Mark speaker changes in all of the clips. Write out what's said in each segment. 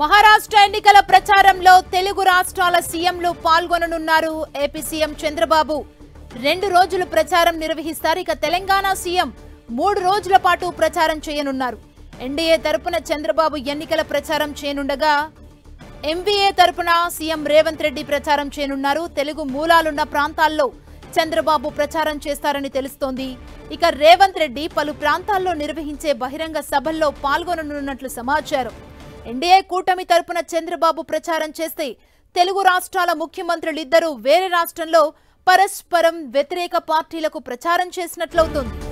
Speaker 1: మహారాష్ట్ర ఎన్నికల ప్రచారంలో తెలుగు రాష్ట్రాల సీఎంలు పాల్గొననున్నారు. ఏపీ సీఎం చంద్రబాబు రెండు రోజులు ప్రచారం నిర్వహిస్తారు. ఇక తెలంగాణ సీఎం మూడు రోజుల పాటు ప్రచారం చేయనున్నారు. ఎన్డీఏ తరపున చంద్రబాబు ఎన్నికల ప్రచారం చేయనుండగా ఎంబీఏ తరపున సీఎం రేవంత్ రెడ్డి ప్రచారం చేయనున్నారు. తెలుగు మూలాలున్న ప్రాంతాల్లో చంద్రబాబు ప్రచారం చేస్తారని తెలుస్తోంది. ఇక రేవంత్ రెడ్డి పలు ప్రాంతాల్లో నిర్వహించే బహిరంగ సభల్లో పాల్గొననున్నట్లు సమాచారం. ఎన్డీఏ కూటమి తరపున చంద్రబాబు ప్రచారం చేస్తే తెలుగు రాష్ట్రాల ముఖ్యమంత్రులిద్దరూ వేరే రాష్ట్రంలో పరస్పరం వ్యతిరేక పార్టీలకు ప్రచారం చేసినట్లవుతోంది.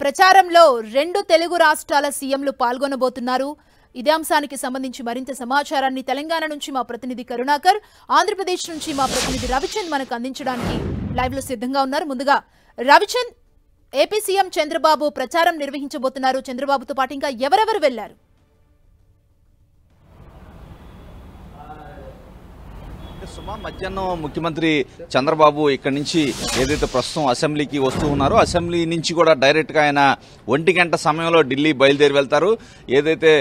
Speaker 1: ప్రచారంలో రెండు తెలుగు రాష్ట్రాల సీఎంలు పాల్గొనబోతున్నారు. ఇదే అంశానికి సంబంధించి మరింత సమాచారాన్ని తెలంగాణ నుంచి మా ప్రతినిధి కరుణాకర్ ఆంధ్రప్రదేశ్ నుంచి మా ప్రతినిధి రవిచంద్ మనకు అందించడానికి లైవ్లో సిద్ధంగా ఉన్నారు. ముందుగా రవిచంద్ ఏపీ సీఎం చంద్రబాబు ప్రచారం నిర్వహించబోతున్నారు. చంద్రబాబుతో పాటు ఇంకా ఎవరెవరు వెళ్ళారు?
Speaker 2: సుమా మధ్యాహ్నం ముఖ్యమంత్రి చంద్రబాబు ఇక్కడి నుంచి ఏదైతే ప్రస్తుతం అసెంబ్లీకి వస్తూ ఉన్నారో అసెంబ్లీ నుంచి కూడా డైరెక్ట్గా ఆయన ఒంటి గంట సమయంలో ఢిల్లీ బయలుదేరి వెళ్తారు. ఏదైతే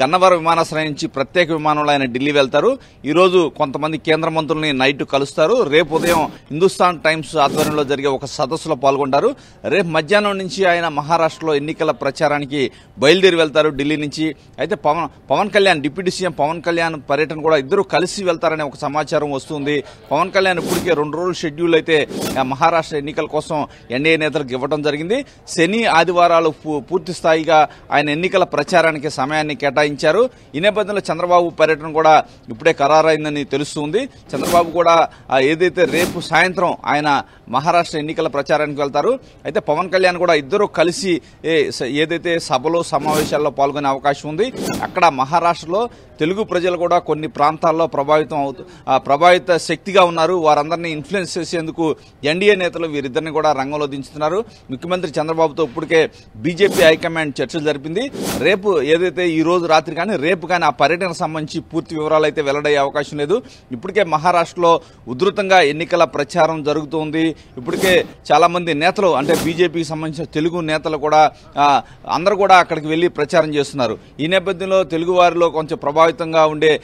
Speaker 2: గన్నవరం విమానాశ్రయం నుంచి ప్రత్యేక విమానంలో ఆయన ఢిల్లీ వెళ్తారు. ఈరోజు కొంతమంది కేంద్ర మంత్రుల్ని నైట్ కలుస్తారు. రేపు ఉదయం హిందుస్థాన్ టైమ్స్ ఆధ్వర్యంలో జరిగే ఒక సదస్సులో పాల్గొంటారు. రేపు మధ్యాహ్నం నుంచి ఆయన మహారాష్ట్రలో ఎన్నికల ప్రచారానికి బయలుదేరి వెళ్తారు ఢిల్లీ నుంచి. అయితే పవన్ పవన్ కళ్యాణ్ డిప్యూటీ సీఎం పవన్ కళ్యాణ్ పర్యటన కూడా ఇద్దరు కలిసి వెళ్తారనే ఒక సమాచారం వస్తుంది. పవన్ కళ్యాణ్ ఇప్పటికే రెండు రోజులు షెడ్యూల్ అయితే మహారాష్ట్ర ఎన్నికల కోసం ఎన్డీఏ నేతలకు ఇవ్వడం జరిగింది. శని ఆదివారాలు పూ- పూర్తి స్థాయిగా ఆయన ఎన్నికల ప్రచారానికి సమయాన్ని కేటాయించారు. ఈ నేపథ్యంలో చంద్రబాబు పర్యటన కూడా ఇప్పుడే ఖరారైందని తెలుస్తుంది. చంద్రబాబు కూడా ఏదైతే రేపు సాయంత్రం ఆయన మహారాష్ట్ర ఎన్నికల ప్రచారానికి వెళ్తారు అయితే పవన్ కళ్యాణ్ కూడా ఇద్దరు కలిసి ఏ, స- ఏదైతే సభలో సమావేశాల్లో పాల్గొనే అవకాశం ఉంది. అక్కడ మహారాష్ట్రలో తెలుగు ప్రజలు కూడా కొన్ని ప్రాంతాల్లో ప్రభావితం అవుతూ ప్రభావిత శక్తిగా ఉన్నారు. వారందరినీ ఇన్ఫ్లుయెన్స్ చేసేందుకు ఎన్డీఏ నేతలు వీరిద్దరిని కూడా రంగంలో దించుతున్నారు. ముఖ్యమంత్రి చంద్రబాబుతో ఇప్పటికే బీజేపీ హైకమాండ్ చర్చలు జరిపింది. రేపు ఏదైతే ఈ రోజు రాత్రి కానీ రేపు కానీ ఆ పర్యటనకు సంబంధించి పూర్తి వివరాలు అయితే వెల్లడయ్యే అవకాశం లేదు. ఇప్పటికే మహారాష్ట్రలో ఉధృతంగా ఎన్నికల ప్రచారం జరుగుతోంది. ఇప్పటికే చాలామంది నేతలు అంటే బీజేపీకి సంబంధించిన తెలుగు నేతలు కూడా అందరూ కూడా అక్కడికి వెళ్ళి ప్రచారం చేస్తున్నారు. ఈ నేపథ్యంలో తెలుగు వారిలో కొంచెం ప్రభావితంగా ఉండే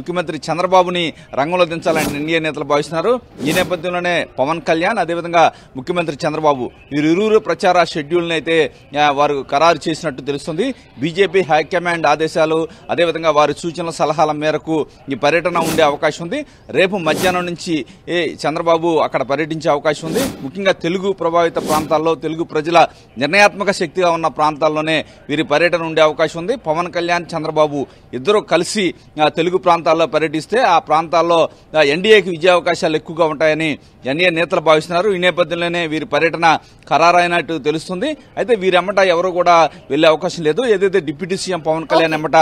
Speaker 2: ముఖ్యమంత్రి చంద్రబాబుని రంగంలో దించాలని ఎన్డీఏ నేతలు భావిస్తున్నారు. ఈ నేపథ్యంలోనే పవన్ కళ్యాణ్ అదేవిధంగా ముఖ్యమంత్రి చంద్రబాబు వీరిరువురు ప్రచార షెడ్యూల్ని అయితే వారు ఖరారు చేసినట్టు తెలుస్తుంది. బీజేపీ హైకమాండ్ ఆదేశాలు అదేవిధంగా వారి సూచనల సలహాల మేరకు ఈ పర్యటన ఉండే అవకాశం ఉంది. రేపు మధ్యాహ్నం నుంచి ఏ చంద్రబాబు అక్కడ పర్యటించే అవకాశం ఉంది. ముఖ్యంగా తెలుగు ప్రభావిత ప్రాంతాల్లో తెలుగు ప్రజల నిర్ణయాత్మక శక్తిగా ఉన్న ప్రాంతాల్లోనే వీరి పర్యటన ఉండే అవకాశం ఉంది. పవన్ కళ్యాణ్ చంద్రబాబు ఇద్దరు కలిసి తెలుగు ప్రాంతాల్లో పర్యటిస్తే ఆ ప్రాంతాల్లో ఎన్డీఏకి విజయావకాశాలు ఎక్కువగా ఉంటాయని ఎన్డీఏ నేతలు భావిస్తున్నారు. ఈ నేపథ్యంలోనే వీరి పర్యటన ఖరారైనట్టు తెలుస్తుంది. అయితే వీరెమ్మట ఎవరు కూడా వెళ్ళే అవకాశం లేదు. ఏదైతే డిప్యూటీ సీఎం పవన్ కళ్యాణ్ ఎమ్మట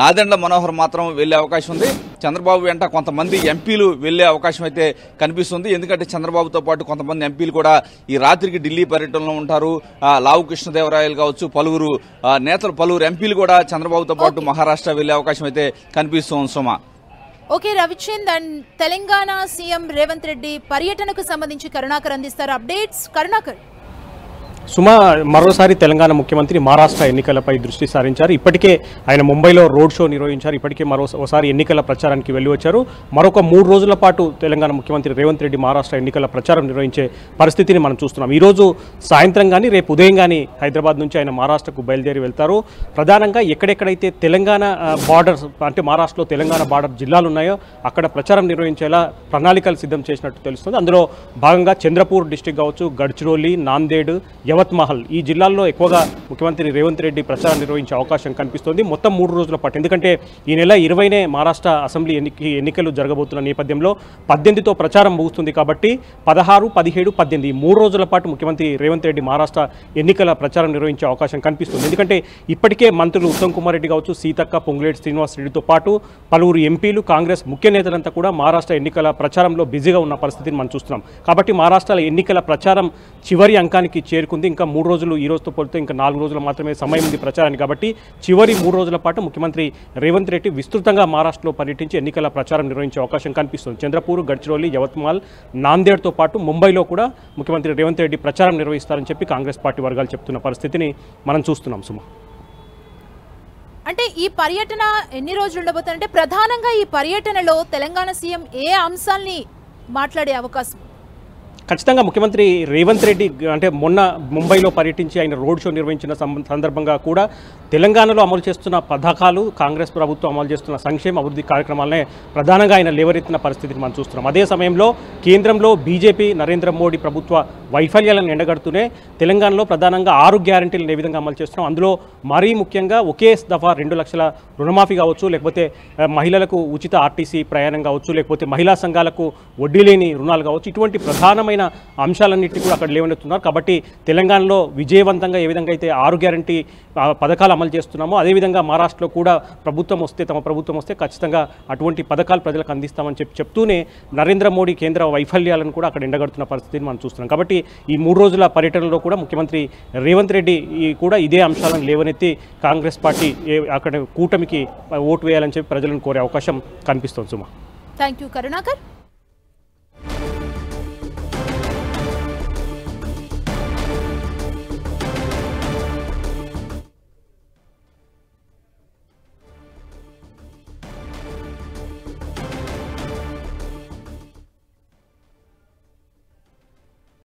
Speaker 2: నాదెండ్ల మనోహర్ మాత్రం వెళ్ళే అవకాశం ఉంది. చంద్రబాబు వెంట కొంతమంది ఎంపీలు వెళ్ళే అవకాశం అయితే కనిపిస్తుంది. ఎందుకంటే చంద్రబాబుతో పాటు కొంతమంది ఎంపీలు కూడా ఈ రాత్రికి ఢిల్లీ పర్యటనలో ఉంటారు. లావు కృష్ణదేవరాయలు కావచ్చు పలువురు నేతలు పలువురు ఎంపీలు కూడా చంద్రబాబుతో పాటు మహారాష్ట్ర వెళ్ళే అవకాశం అయితే కనిపిస్తోంది సుమా.
Speaker 1: Okay Ravichand and Telangana CM Revanth Reddy పర్యటనకు సంబంధించి కరుణాకర్ అందిస్తారు అప్డేట్స్. కరుణాకర్.
Speaker 3: సుమా మరోసారి తెలంగాణ ముఖ్యమంత్రి మహారాష్ట్ర ఎన్నికలపై దృష్టి సారించారు. ఇప్పటికే ఆయన ముంబైలో రోడ్ షో నిర్వహించారు. ఇప్పటికే మరోసారి ఎన్నికల ప్రచారానికి వెళ్ళి వచ్చారు మరొక మూడు రోజుల పాటు తెలంగాణ ముఖ్యమంత్రి రేవంత్ రెడ్డి మహారాష్ట్ర ఎన్నికల ప్రచారం నిర్వహించే పరిస్థితిని మనం చూస్తున్నాం. ఈరోజు సాయంత్రం కానీ రేపు ఉదయం కానీ హైదరాబాద్ నుంచి ఆయన మహారాష్ట్రకు బయలుదేరి వెళ్తారు. ప్రధానంగా ఎక్కడెక్కడైతే తెలంగాణ బార్డర్స్ అంటే మహారాష్ట్రలో తెలంగాణ బార్డర్ జిల్లాలు ఉన్నాయో అక్కడ ప్రచారం నిర్వహించేలా ప్రణాళికలు సిద్ధం చేసినట్టు తెలుస్తుంది. అందులో భాగంగా చంద్రపూర్ డిస్టిక్ కావచ్చు గడ్చిరోలి నాందేడ్ పర్వత్మహల్. ఈ జిల్లాల్లో ఎక్కువగా ముఖ్యమంత్రి రేవంత్ రెడ్డి ప్రచారం నిర్వహించే అవకాశం కనిపిస్తోంది. మొత్తం మూడు రోజుల పాటు. ఎందుకంటే ఈ నెల ఇరవైనే మహారాష్ట్ర అసెంబ్లీ ఎన్నిక ఎన్నికలు జరగబోతున్న నేపథ్యంలో పద్దెనిమిదితో ప్రచారం ముగుస్తుంది కాబట్టి పదహారు పదిహేడు పద్దెనిమిది మూడు రోజుల పాటు ముఖ్యమంత్రి రేవంత్ రెడ్డి మహారాష్ట్ర ఎన్నికల ప్రచారం నిర్వహించే అవకాశం కనిపిస్తుంది. ఎందుకంటే ఇప్పటికే మంత్రులు ఉత్తమ్ కుమార్ రెడ్డి కావచ్చు సీతక్క పొంగులేటి శ్రీనివాస్ రెడ్డితో పాటు పలువురు ఎంపీలు కాంగ్రెస్ ముఖ్య నేతలంతా కూడా మహారాష్ట్ర ఎన్నికల ప్రచారంలో బిజీగా ఉన్న పరిస్థితిని మనం చూస్తున్నాం. కాబట్టి మహారాష్ట్ర ఎన్నికల ప్రచారం చివరి అంకానికి చేరుకుంది. ఇంకా మూడు రోజులు ఈ రోజుతో పోలితే ఇంకా నాలుగు రోజులు మాత్రమే సమయం ఉంది ప్రచారానికి. కాబట్టి చివరి మూడు రోజుల పాటు ముఖ్యమంత్రి రేవంత్ రెడ్డి విస్తృతంగా మహారాష్ట్రలో పర్యటించి ఎన్నికల ప్రచారం నిర్వహించే అవకాశం కనిపిస్తుంది. చంద్రపూర్ గడ్చిరోలి యవత్మాల్ నాందేడ్తో పాటు ముంబైలో కూడా ముఖ్యమంత్రి రేవంత్ రెడ్డి ప్రచారం నిర్వహిస్తారని చెప్పి కాంగ్రెస్ పార్టీ వర్గాలు చెప్తున్న పరిస్థితిని మనం చూస్తున్నాం సుమ.
Speaker 1: అంటే ఈ పర్యటన ఎన్ని రోజులు ఉండబోతుందంటే ప్రధానంగా ఈ పర్యటనలో తెలంగాణ సీఎం ఏ అంశాల్ని మాట్లాడే అవకాశం?
Speaker 3: ఖచ్చితంగా ముఖ్యమంత్రి రేవంత్ రెడ్డి అంటే మొన్న ముంబైలో పర్యటించి ఆయన రోడ్ షో నిర్వహించిన సందర్భంగా కూడా తెలంగాణలో అమలు చేస్తున్న పథకాలు కాంగ్రెస్ ప్రభుత్వం అమలు చేస్తున్న సంక్షేమ అభివృద్ధి కార్యక్రమాలనే ప్రధానంగా ఆయన లేవరెత్తిన పరిస్థితిని మనం చూస్తున్నాం. అదే సమయంలో కేంద్రంలో బీజేపీ నరేంద్ర మోడీ ప్రభుత్వ వైఫల్యాలను ఎండగడుతూనే తెలంగాణలో ప్రధానంగా ఆరు గ్యారంటీలను ఏ విధంగా అమలు చేస్తున్నాం? అందులో మరీ ముఖ్యంగా ఒకే దఫా రెండు లక్షల రుణమాఫీ కావచ్చు లేకపోతే మహిళలకు ఉచిత ఆర్టీసీ ప్రయాణం కావచ్చు లేకపోతే మహిళా సంఘాలకు వడ్డీ లేని రుణాలు కావచ్చు ఇటువంటి ప్రధానమైన అంశాలన్నింటినీ కూడా అక్కడ లేవనెత్తున్నారు కాబట్టి తెలంగాణలో విజయవంతంగా ఏ విధంగా అయితే ఆరు గ్యారంటీ పథకాలు అమలు చేస్తున్నామో అదేవిధంగా మహారాష్ట్రలో కూడా ప్రభుత్వం వస్తే తమ ప్రభుత్వం వస్తే ఖచ్చితంగా అటువంటి పథకాలు ప్రజలకు అందిస్తామని చెప్పి చెప్తూనే నరేంద్ర మోడీ కేంద్ర వైఫల్యాలను కూడా అక్కడ ఎండగడుతున్న పరిస్థితిని మనం చూస్తున్నాం. కాబట్టి ఈ మూడు రోజుల పర్యటనలో కూడా ముఖ్యమంత్రి రేవంత్ రెడ్డి కూడా ఇదే అంశాలను లేవనెత్తి కాంగ్రెస్ పార్టీ అక్కడ కూటమికి ఓటు వేయాలని చెప్పి ప్రజలను కోరే అవకాశం కనిపిస్తోంది సుమా.
Speaker 1: Thank you Karunakar